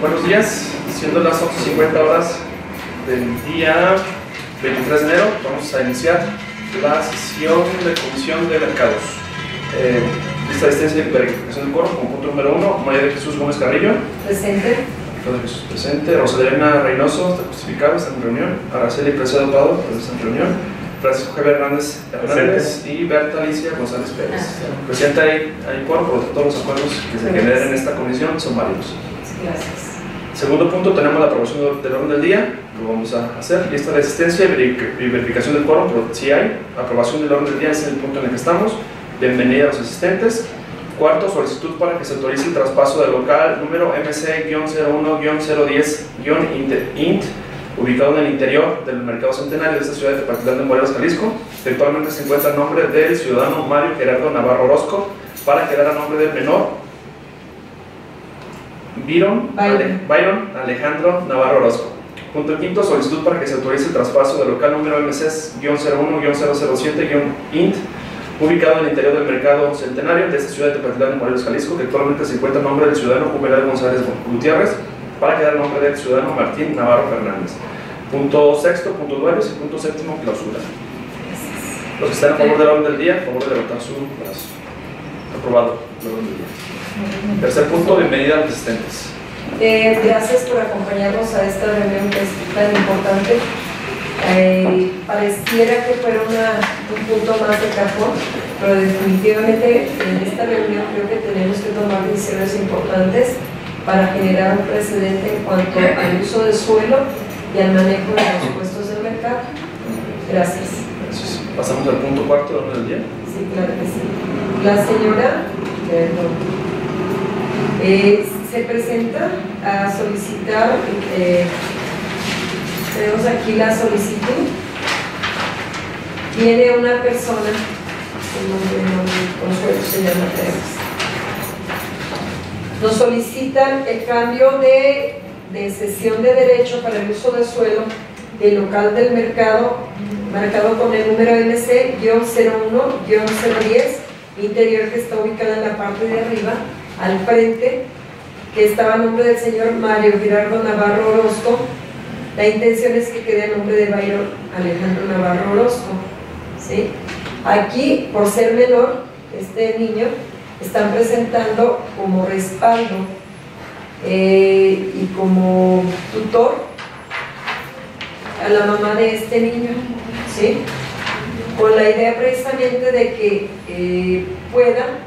Buenos días, siendo las 11.50 horas del día 23 de enero, vamos a iniciar la sesión de comisión de mercados. Eh, lista de asistencia y verificación del coro, como punto número 1, María de Jesús Gómez Carrillo. Presente. Jesús presente. Rosalena Reynoso, está justificado, está en reunión. Araceli Preciado Pado, está en reunión. Francisco Javier Hernández Hernández y Berta Alicia González Pérez. Ah, Presidente, hay, hay quórum, por lo tanto, todos los acuerdos que se generen en esta comisión son válidos. Gracias. Segundo punto, tenemos la aprobación del orden del día, lo vamos a hacer. Lista de asistencia y veri- y verificación del quórum, pero si hay aprobación del orden del día, ese es el punto en el que estamos. Bienvenida a los asistentes. Cuarto, solicitud para que se autorice el traspaso del local número MC-01-010-INT, ubicado en el interior del Mercado Centenario de esta ciudad de Tepatitlán de Morelos, Jalisco. Actualmente se encuentra a nombre del ciudadano Mario Gerardo Navarro Orozco para quedar a nombre del menor Byron, Byron. Ale- Byron Alejandro Navarro Orozco. Punto quinto, solicitud para que se autorice el traspaso del local número MC-01-007-INT, ubicado en el interior del mercado centenario de esta ciudad de Tepatitlán de Morelos, Jalisco, que actualmente se encuentra a nombre del ciudadano Juvenal González Gutiérrez, para quedar a nombre del ciudadano Martín Navarro Fernández. Punto sexto, punto nueve y punto séptimo, clausura. Los que están a favor del orden del día, a favor de levantar su brazo. Aprobado. Tercer punto, bienvenida a los asistentes. Eh, gracias por acompañarnos a esta reunión que es tan importante. Eh, pareciera que fuera una- un punto más de cajón, pero definitivamente en esta reunión creo que tenemos que tomar decisiones importantes para generar un precedente en cuanto al uso del suelo y al manejo de los puestos del mercado. Gracias. Gracias. Pasamos al punto cuarto del orden del día. Sí, claro que sí. La señora eh, se presenta a solicitar, eh, tenemos aquí la solicitud. Viene una persona, el nombre se llama Teresa. Nos solicitan el cambio de, de cesión de derecho para el uso del suelo del local del mercado, marcado con el número MC-01-010, interior que está ubicado en la parte de arriba, al frente, que estaba a nombre del señor Mario Gerardo Navarro Orozco. La intención es que quede a nombre de Byron Alejandro Navarro Orozco. ¿sí? Aquí, por ser menor, este niño, están presentando como respaldo eh, y como tutor a la mamá de este niño, ¿sí? Con la idea precisamente de que eh, pueda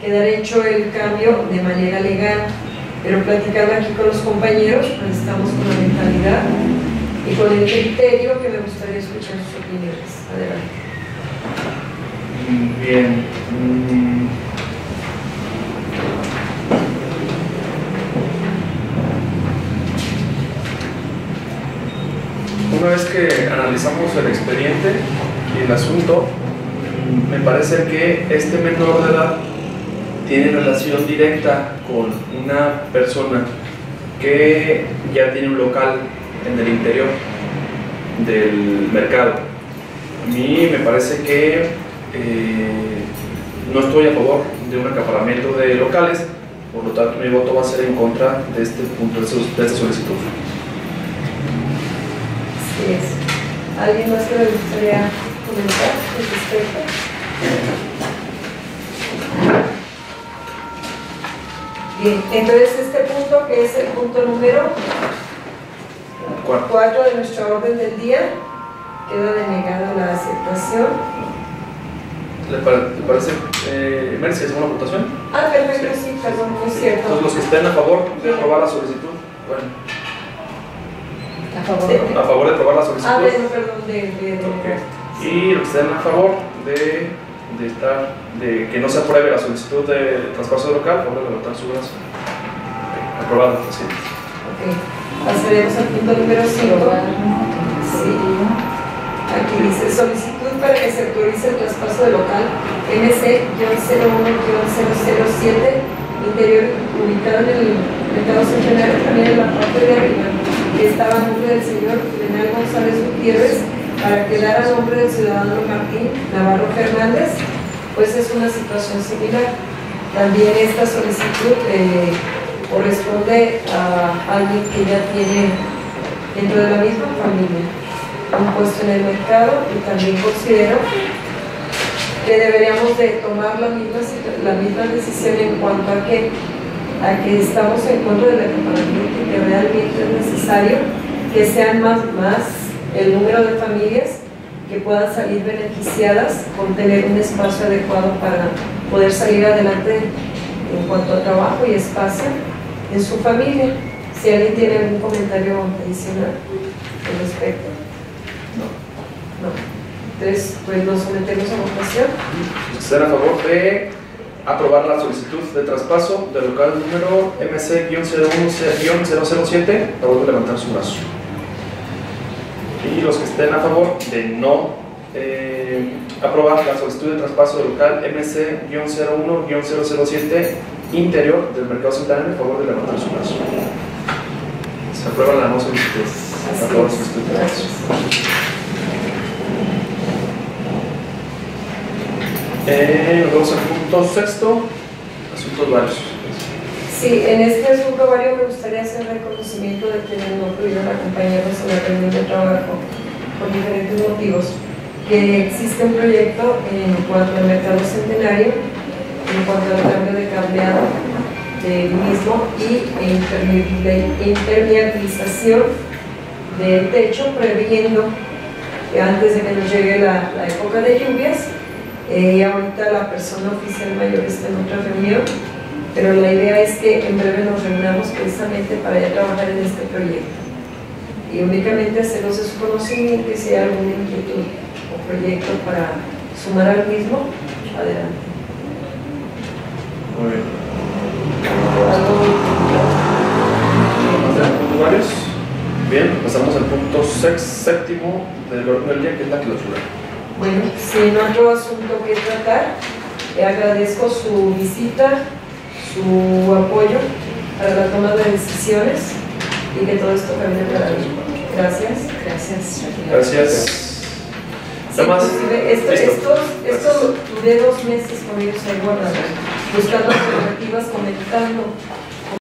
quedar hecho el cambio de manera legal, pero platicando aquí con los compañeros, pues estamos con la mentalidad y con el criterio que me gustaría escuchar sus opiniones. Adelante. Bien. Una vez que analizamos el expediente y el asunto, me parece que este menor de edad tiene relación directa con una persona que ya tiene un local en el interior del mercado. A mí me parece que eh, no estoy a favor de un acaparamiento de locales, por lo tanto mi voto va a ser en contra de este punto, de esta solicitud. Así es. ¿Alguien más que me gustaría comentar al respecto? Bien, entonces este punto, que es el punto número Cuarto. 4 de nuestro orden del día, queda denegada la aceptación. ¿Le, pare- le parece, eh, Mercy, hacemos una votación? Ah, perfecto, sí, perdón, muy cierto. Entonces los que estén a favor de aprobar la solicitud, bueno, A favor. Sí. a favor de aprobar la Ah, solicitud. de- perdón, de, de, de-. Y los que estén a favor de, de, estar, de que no se apruebe la solicitud de traspaso local, por favor de levantar su brazo. Ok, Aprobado, así. Ok, pasaremos al punto número 5. Sí. Aquí dice solicitud para que se autorice el traspaso de local MC-01-007, interior ubicado en el mercado centenario, también en la parte de arriba, estaba a nombre del señor Juvenal González Gutiérrez, para quedar a nombre del ciudadano Martín Navarro Fernández, pues es una situación similar. También esta solicitud eh, corresponde a alguien que ya tiene dentro de la misma familia un puesto en el mercado y también considero que deberíamos de tomar la misma, la misma decisión en cuanto a que, a que estamos en contra del acaparamiento y que realmente es necesario que sean más, más el número de familias que puedan salir beneficiadas con tener un espacio adecuado para poder salir adelante en cuanto a trabajo y espacio en su familia. Si alguien tiene algún comentario adicional al respecto. No. Entonces, pues nos sometemos a votación. ¿Están a favor de aprobar la solicitud de traspaso del local número MC-011-007? A favor de levantar su brazo. Y los que estén a favor de no eh, aprobar la solicitud de traspaso del local MC-01-007 interior del mercado central, a favor de levantar su brazo. Se aprueba la no solicitud. A de solicitud de traspaso. Eh, vamos al punto sexto, asuntos varios. Sí, en este asunto varios me gustaría hacer reconocimiento de quienes no pudieron acompañarnos en la reunión de trabajo por diferentes motivos. Que existe un proyecto en cuanto al mercado centenario, en cuanto al cambio de cableado del mismo y impermeabilización del techo, previendo que antes de que nos llegue la, la época de lluvias, eh, y ahorita la persona oficial mayor está en otra reunión, pero la idea es que en breve nos reunamos precisamente para ya trabajar en este proyecto. Y únicamente hacernos su conocimiento y si hay alguna inquietud o proyecto para sumar al mismo, adelante. Muy bien. Bien, pasamos al punto sex, séptimo del orden del día, que es la clausura. Bueno, sin otro asunto que tratar, le agradezco su visita, su apoyo para la toma de decisiones y que todo esto camine para bien. Gracias. Gracias. Gracias. Sí, más. inclusive esto- estos, estos duré dos meses con ellos ahí guardados, buscando alternativas, comentando